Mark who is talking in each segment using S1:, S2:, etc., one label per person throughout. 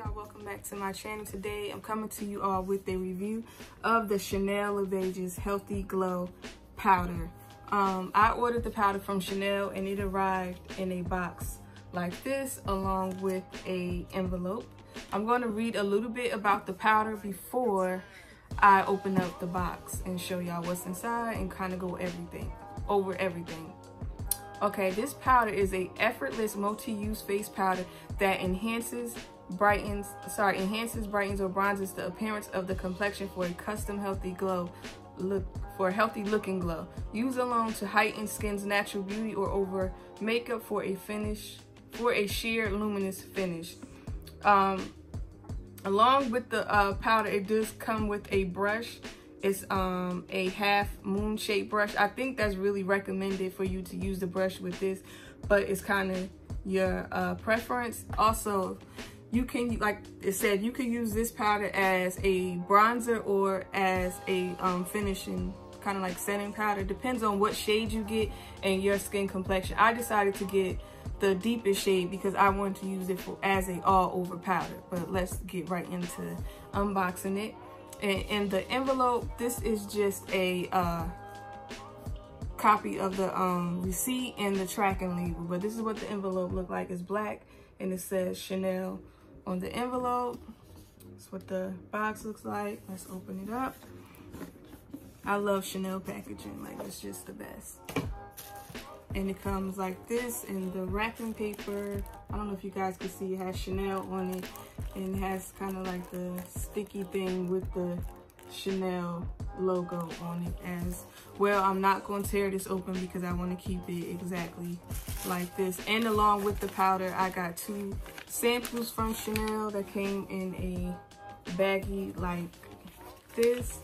S1: y'all welcome back to my channel. Today i'm coming to you all with a review of the chanel Les Beiges healthy glow powder. Um, i ordered the powder from chanel and it arrived in a box like this along with a envelope. I'm going to read a little bit about the powder before i open up the box and show y'all what's inside and kind of go everything over everything. Okay, this powder is a effortless multi-use face powder that enhances, brightens, sorry, enhances, brightens, or bronzes the appearance of the complexion for a custom healthy glow look for a healthy looking glow. Use alone to heighten skin's natural beauty or over makeup for a finish for a sheer luminous finish. Um, along with the uh, powder, it does come with a brush it's um, a half moon shaped brush. I think that's really recommended for you to use the brush with this, but it's kind of your uh, preference. Also, you can, like it said, you can use this powder as a bronzer or as a um, finishing kind of like setting powder. Depends on what shade you get and your skin complexion. I decided to get the deepest shade because I wanted to use it for as a all over powder. But let's get right into unboxing it. And in the envelope, this is just a uh, copy of the um, receipt and the tracking label. But this is what the envelope looked like. It's black and it says Chanel on the envelope. That's what the box looks like. Let's open it up. I love Chanel packaging. Like, it's just the best. And it comes like this in the wrapping paper. I don't know if you guys can see it has Chanel on it and it has kind of like the sticky thing with the Chanel logo on it as well. I'm not going to tear this open because I want to keep it exactly like this. And along with the powder, I got two samples from Chanel that came in a baggie like this.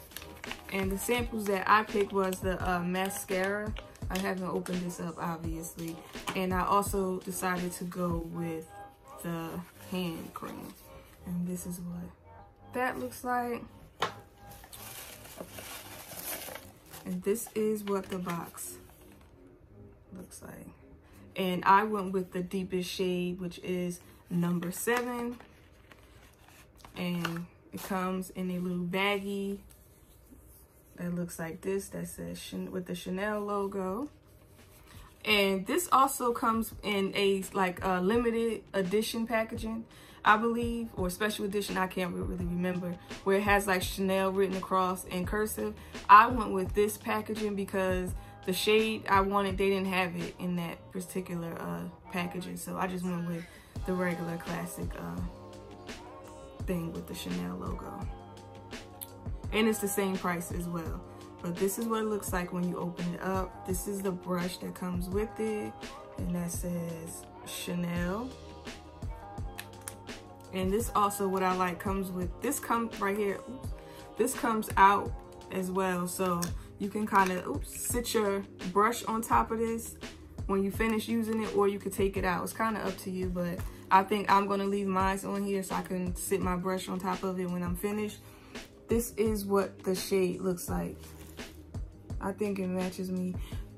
S1: And the samples that I picked was the uh, mascara. I haven't opened this up, obviously. And I also decided to go with the hand cream. And this is what that looks like. And this is what the box looks like. And I went with the deepest shade, which is number seven. And it comes in a little baggie that looks like this that says with the Chanel logo. And this also comes in a like a limited edition packaging. I believe, or special edition, I can't really remember, where it has like Chanel written across in cursive. I went with this packaging because the shade I wanted, they didn't have it in that particular uh, packaging. So I just went with the regular classic uh, thing with the Chanel logo. And it's the same price as well. But this is what it looks like when you open it up. This is the brush that comes with it. And that says Chanel. And this also what I like comes with, this comes right here, this comes out as well. So you can kind of sit your brush on top of this when you finish using it or you could take it out. It's kind of up to you, but I think I'm to leave mine on here so I can sit my brush on top of it when I'm finished. This is what the shade looks like. I think it matches me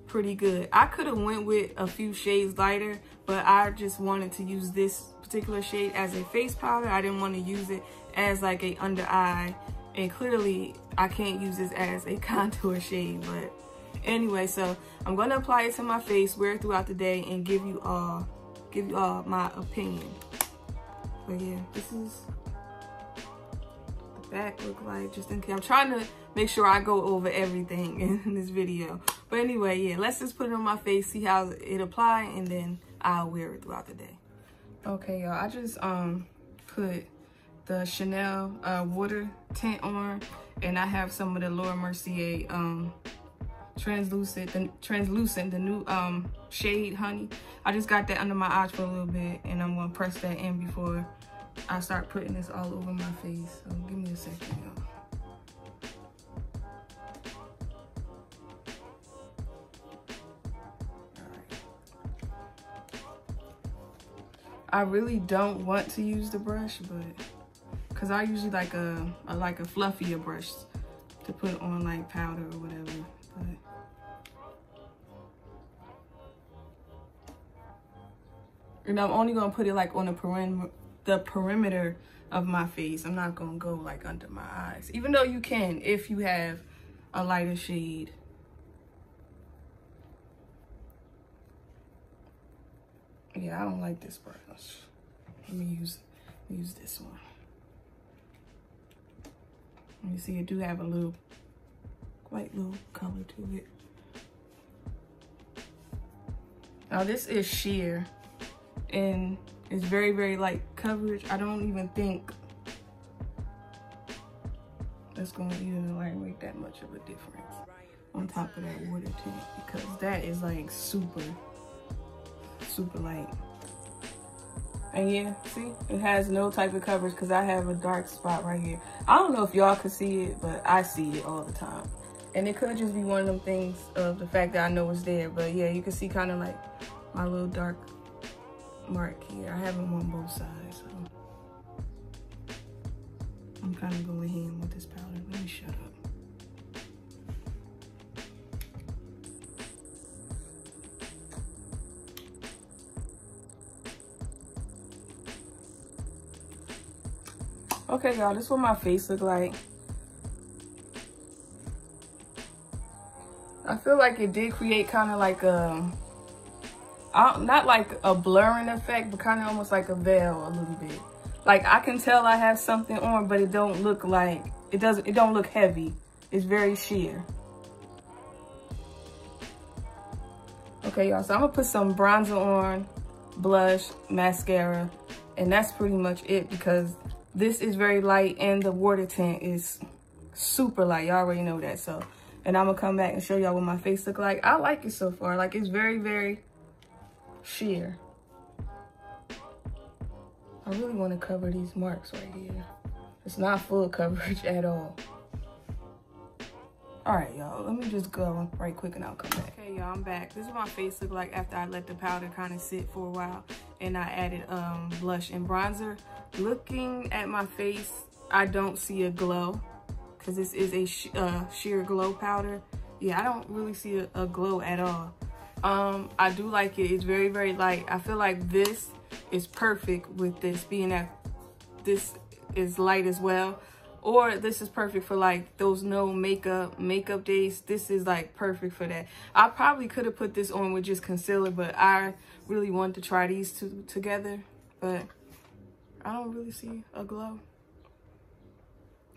S1: pretty good. I could have went with a few shades lighter, but I just wanted to use this particular shade as a face powder. I didn't want to use it as like a under eye. And clearly I can't use this as a contour shade, but anyway, so I'm going to apply it to my face, wear it throughout the day and give you all, give you all my opinion. But yeah, this is back look like just in case. I'm trying to make sure I go over everything in this video. But anyway, yeah, let's just put it on my face, see how it apply, and then I'll wear it throughout the day. Okay, y'all, I just um put the Chanel uh, water tint on, and I have some of the Laura Mercier um translucent, the translucent, the new um shade honey. I just got that under my eyes for a little bit, and I'm gonna press that in before I start putting this all over my face. So give me a second, y'all. I really don't want to use the brush, but because I usually like a, a, like a fluffier brush to put on like powder or whatever. But and I'm only gonna put it like on the perim the perimeter of my face. I'm not gonna go like under my eyes, even though you can if you have a lighter shade. Yeah, I don't like this brush. Let me use use this one. You see, it do have a little, quite little color to it. Now this is sheer and it's very, very light coverage. I don't even think that's gonna even like make that much of a difference on top of that water tint because that is like super, super light. And yeah, see, it has no type of coverage because I have a dark spot right here. I don't know if y'all can see it, but I see it all the time. And it could just be one of them things of the fact that I know it's there. But yeah, you can see kind of like my little dark mark here. I have them on both sides. So I'm kind of going in with this powder. Let me shut up. Okay, y'all, this is what my face look like. I feel like it did create kind of like a not like a blurring effect, but kind of almost like a veil a little bit. Like I can tell I have something on, but it don't look like, it doesn't, it don't look heavy. It's very sheer. Okay, y'all, so I'm gonna put some bronzer on, blush, mascara, and that's pretty much it because this is very light and the water tint is super light. Y'all already know that, so. And I'm gonna come back and show y'all what my face look like. I like it so far. Like, it's very, very sheer. I really want to cover these marks right here. It's not full coverage at all. All right, y'all, let me just go right quick and I'll come back. Okay, y'all, I'm back. This is what my face look like after I let the powder kind of sit for a while and I added um, blush and bronzer. Looking at my face, I don't see a glow because this is a sh uh, sheer glow powder. Yeah, I don't really see a, a glow at all. Um, I do like it. It's very, very light. I feel like this is perfect with this being that this is light as well. Or this is perfect for like those no makeup makeup days. This is like perfect for that. I probably could have put this on with just concealer, but I really want to try these two together. But I don't really see a glow.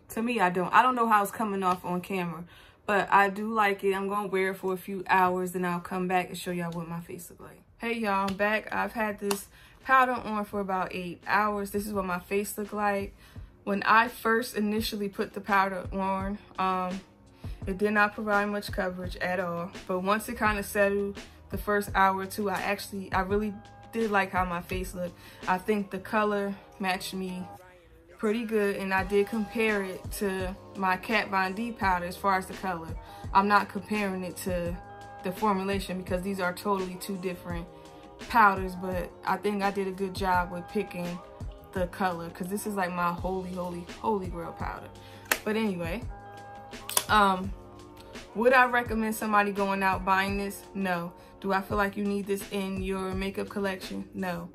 S1: To me, I don't. I don't know how it's coming off on camera. But I do like it. I'm going to wear it for a few hours. and I'll come back and show y'all what my face look like. Hey, y'all. I'm back. I've had this powder on for about eight hours. This is what my face look like. When I first initially put the powder on, um, it did not provide much coverage at all. But once it kind of settled the first hour or two, I actually, I really did like how my face looked. I think the color matched me pretty good and I did compare it to my Kat Von D powder as far as the color. I'm not comparing it to the formulation because these are totally two different powders but I think I did a good job with picking the color because this is like my holy holy holy grail powder. But anyway um would I recommend somebody going out buying this? No. Do I feel like you need this in your makeup collection? No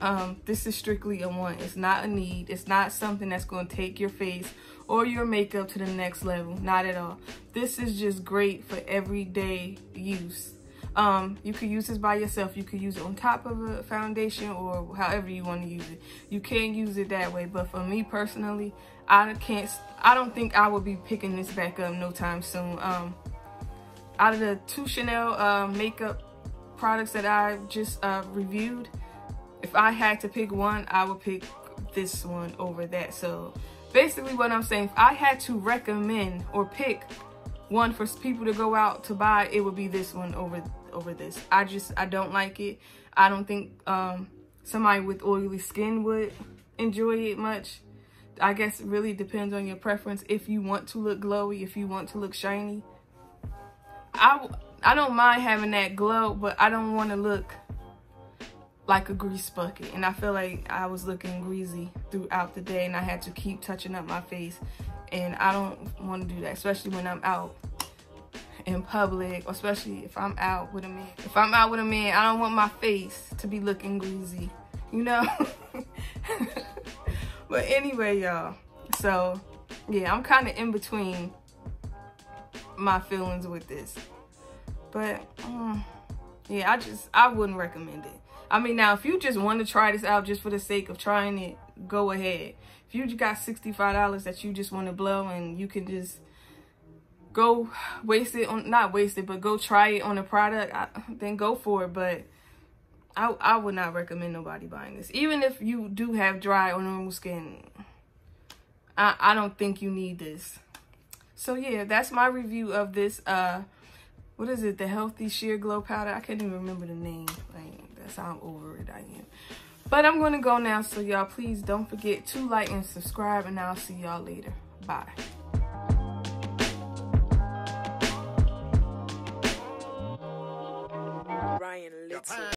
S1: um, this is strictly a want. It's not a need. It's not something that's going to take your face or your makeup to the next level. Not at all. This is just great for everyday use. Um, you could use this by yourself. You could use it on top of a foundation or however you want to use it. You can use it that way. But for me personally, I can't, I don't think I will be picking this back up no time soon. Um, out of the two Chanel uh, makeup products that I just uh, reviewed, if I had to pick one, I would pick this one over that. So basically what I'm saying, if I had to recommend or pick one for people to go out to buy, it would be this one over over this. I just, I don't like it. I don't think um, somebody with oily skin would enjoy it much. I guess it really depends on your preference. If you want to look glowy, if you want to look shiny. I, I don't mind having that glow, but I don't want to look like a grease bucket and I feel like I was looking greasy throughout the day and I had to keep touching up my face and I don't want to do that especially when I'm out in public especially if I'm out with a man if I'm out with a man I don't want my face to be looking greasy you know? but anyway, y'all. So, yeah, I'm kind of in between my feelings with this. But, um, yeah, I just, I wouldn't recommend it. I mean, now, if you just want to try this out just for the sake of trying it, go ahead. If you got $65 that you just want to blow and you can just go waste it on, not waste it, but go try it on a product, I, then go for it. But I, I would not recommend nobody buying this. Even if you do have dry or normal skin, I, I don't think you need this. So yeah, that's my review of this, uh, what is it? The Healthy Sheer Glow Powder. I can't even remember the name. Like, that's how I'm over it, I am. But I'm gonna go now, so y'all please don't forget to like and subscribe, and I'll see y'all later. Bye.